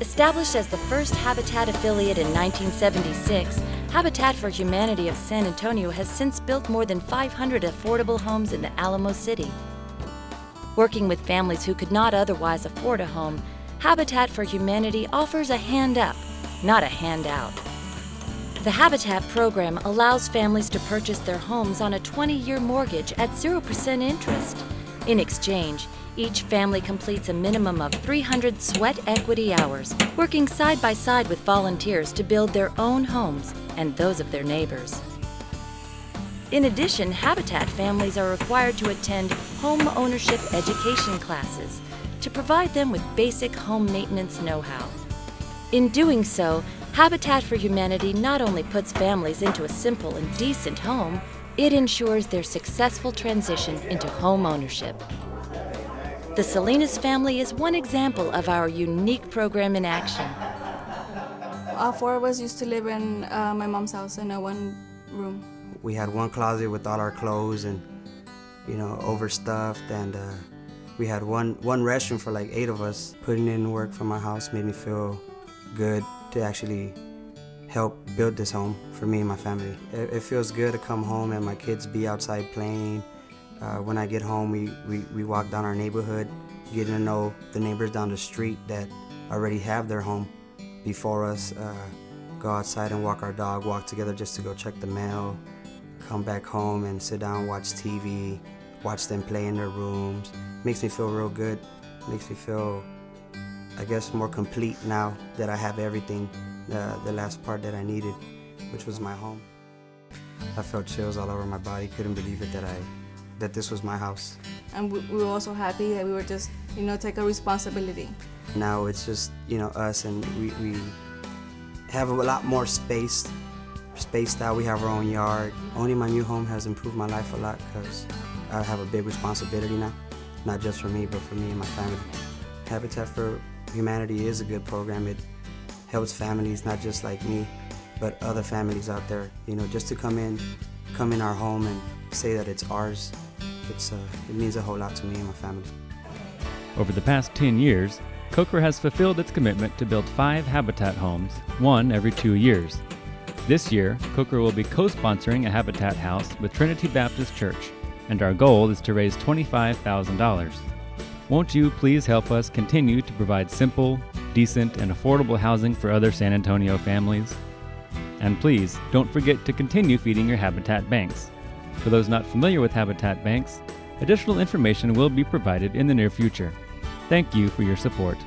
Established as the first Habitat affiliate in 1976, Habitat for Humanity of San Antonio has since built more than 500 affordable homes in the Alamo City. Working with families who could not otherwise afford a home, Habitat for Humanity offers a hand up, not a handout. The Habitat program allows families to purchase their homes on a 20 year mortgage at 0% interest. In exchange, each family completes a minimum of 300 sweat equity hours, working side by side with volunteers to build their own homes and those of their neighbors. In addition, Habitat families are required to attend home ownership education classes to provide them with basic home maintenance know how. In doing so, Habitat for Humanity not only puts families into a simple and decent home, it ensures their successful transition into home ownership. The Salinas family is one example of our unique program in action. All four of us used to live in uh, my mom's house in a one room. We had one closet with all our clothes and, you know, overstuffed, and uh, we had one, one restroom for like eight of us. Putting in work for my house made me feel good to actually help build this home for me and my family. It, it feels good to come home and my kids be outside playing. Uh, when I get home, we, we, we walk down our neighborhood, getting to know the neighbors down the street that already have their home before us. Uh, go outside and walk our dog, walk together just to go check the mail, come back home and sit down, watch TV, watch them play in their rooms. Makes me feel real good. Makes me feel, I guess, more complete now that I have everything the, the last part that I needed, which was my home. I felt chills all over my body, couldn't believe it that I that this was my house. And we, we were also happy that we were just, you know, take a responsibility. Now it's just, you know, us and we, we have a lot more space, spaced out. We have our own yard. Owning my new home has improved my life a lot because I have a big responsibility now, not just for me, but for me and my family. Habitat for Humanity is a good program. It helps families, not just like me, but other families out there, you know, just to come in, come in our home and say that it's ours. It's, uh, it means a whole lot to me and my family. Over the past 10 years, Coker has fulfilled its commitment to build five Habitat homes, one every two years. This year, Coker will be co sponsoring a Habitat house with Trinity Baptist Church, and our goal is to raise $25,000. Won't you please help us continue to provide simple, decent, and affordable housing for other San Antonio families? And please, don't forget to continue feeding your Habitat banks. For those not familiar with Habitat banks, additional information will be provided in the near future. Thank you for your support.